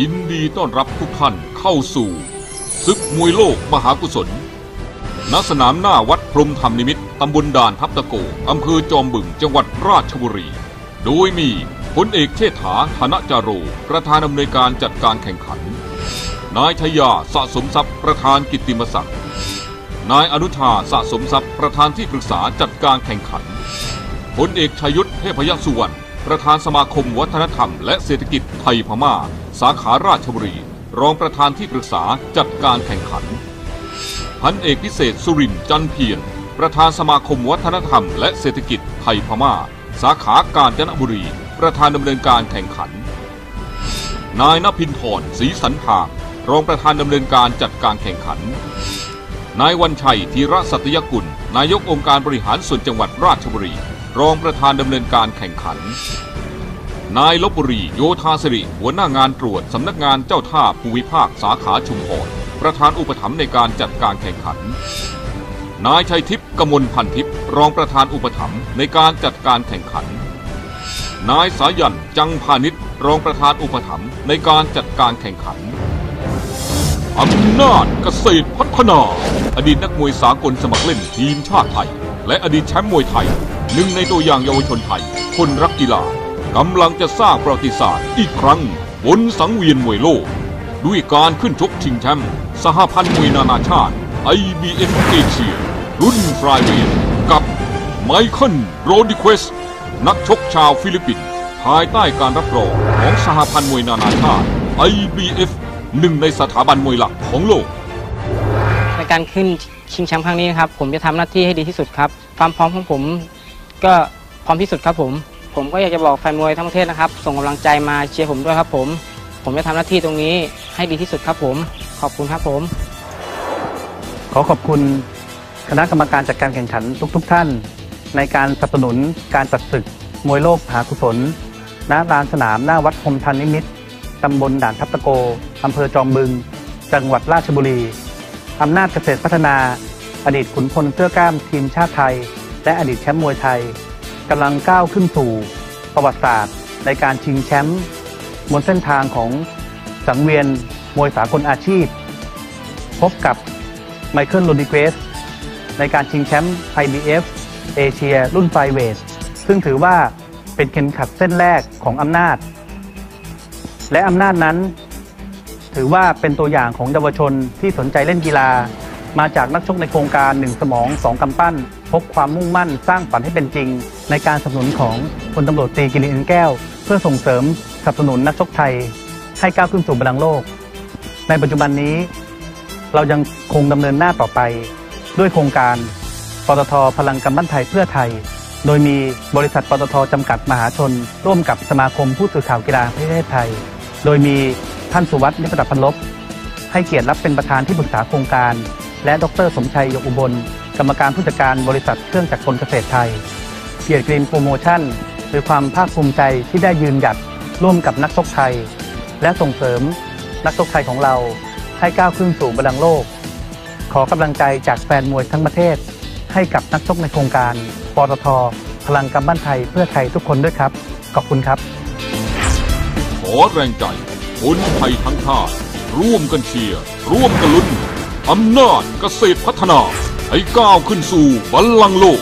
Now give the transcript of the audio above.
ยินดีต้อนรับทุกท่านเข้าสู่ศึกมวยโลกมหากุศล ณ สนามหน้าวัดพรมธรรมนิมิตตำบลด่านทับตะโก อำเภอจอมบึง จังหวัดราชบุรี โดยมีพลเอกเชษฐาธนจาโร ประธานอำนวยการจัดการแข่งขัน นายชยาสะสมทรัพย์ประธานกิตติมศักดิ์ นายอนุชาสะสมทรัพย์ประธานที่ปรึกษาจัดการแข่งขันพลเอกชยุทธเทพยสุวรรณ ประธานสมาคมวัฒนธรรม และเศรษฐกิจไทยพม่า สาขาราชบุรี รองประธานที่ปรึกษาจัดการแข่งขัน พันเอกพิเศษสุรินจันเพียรประธานสมาคมวัฒนธรรม และเศรษฐกิจไทยพม่า สาขากาญจนบุรี ประธานดำเนินการแข่งขัน นายนภินทร์ศรีสันพางรองประธานดำเนินการจัดการแข่งขัน นายวันชัยธีระสัตยกุล นายกองค์การบริหารส่วนจังหวัดราชบุรี รองประธานดำเนินการแข่งขัน นายลบบุรีโยธาสิริหัวหน้างานตรวจสำนักงานเจ้าท่าภูมิภาคสาขาชุมพรประธานอุปถัมภ์ในการจัดการแข่งขัน นายชัยทิพย์กมลพันทิพย์รองประธานอุปถัมภ์ในการจัดการแข่งขัน นายสายันจังพาณิชย์รองประธานอุปถัมภ์ในการจัดการแข่งขันอำนาจเกษตรพัฒนา อดีตนักมวยสากลสมัครเล่นทีมชาติไทย และอดีตแชมป์มวยไทย หนึ่งในตัวอย่างเยาวชนไทย คนรักกีฬากำลังจะสร้างประวัติศาสตร์อีกครั้ง บนสังเวียนมวยโลก ด้วยการขึ้นชกชิงแชมป์สหพันธ์มวยนานาชาติ IBF เอเชียรุ่นฟลายเวทกับไมเคิลโรดริเกซ นักชกชาวฟิลิปปินส์ภายใต้การรับรองของสหพันธ์มวยนานาชาติ IBF หนึ่งในสถาบันมวยหลักของโลก ในการขึ้นชิงแชมป์ครั้งนี้นะครับผมจะทำหน้าที่ให้ดีที่สุดครับ ความพร้อมของผม ก็พร้อมที่สุดครับผม ผมก็อยากจะบอกแฟนมวยทั้งประเทศนะครับ ส่งกำลังใจมาเชียร์ผมด้วยครับผม ผมจะทำหน้าที่ตรงนี้ให้ดีที่สุดครับผม ขอบคุณครับผม ขอขอบคุณคณะกรรมการจัดการแข่งขันทุกๆทท่าน ในการสนับสนุนการจัดศึก มวยโลกมหากุศลณลานสนามหน้าวัดพรหมทันนิมิตรตำบลด่านทับตะโกอำเภอจอมบึง จังหวัดราชบุรีอำนาจเกษตรพัฒนา อดีตขุนพลเสื้อกล้ามทีมชาติไทย และอดีตแชมป์มวยไทยกำลังก้าวขึ้นสู่ประวัติศาสตร์ ในการชิงแชมป์บนเส้นทางของสังเวียนมวยสากลอาชีพ พบกับไมเคิลโรดริเกซในการชิงแชมป์ IBF เอเชียรุ่นฟลายเวทซึ่งถือว่าเป็นเข็มขัดเส้นแรกของอำนาจ และอำนาจนั้น ถือว่าเป็นตัวอย่างของเยาวชนที่สนใจเล่นกีฬา มาจากนักชกในโครงการหนึ่งสมองสองกำปั้น พกความมุ่งมั่นสร้างฝันให้เป็นจริง ในการสนับสนุนของพลตำรวจตรีกิรินแก้ว เพื่อส่งเสริมสนับสนุนนักชกไทย ให้ก้าวขึ้นสู่บัลลังก์โลก ในปัจจุบันนี้ เรายังคงดำเนินหน้าต่อไป ด้วยโครงการปตทพลังกำปั้นไทยเพื่อไทย โดยมีบริษัทปตทจำกัดมหาชน ร่วมกับสมาคมผู้สื่อข่าวกีฬาประเทศไทย โดยมีท่านสุวัสดิ์นิปตพันลบให้เกียรติรับเป็นประธานที่ปรึกษาโครงการ และดร สมชัยยกอุบล กรรมการผู้จัดการบริษัทเครื่องจักรกลเกษตรไทย เกียรติกรีนโปรโมชั่นโดยความภาคภูมิใจที่ได้ยืนหยัดร่วมกับนักชกไทย และส่งเสริมนักชกไทยของเราให้ก้าวขึ้นสู่บัลลังก์โลก ขอกำลังใจจากแฟนมวยทั้งประเทศ ให้กับนักชกในโครงการปตทพลังกำปั้นไทยเพื่อไทยทุกคนด้วยครับ ขอบคุณครับ ขอแรงใจคนไทยทั้งชาติร่วมกันเชียร์ ร่วมกันลุ้นอำนาจเกษตรพัฒนา ให้ก้าวขึ้นสู่บัลลังก์โลก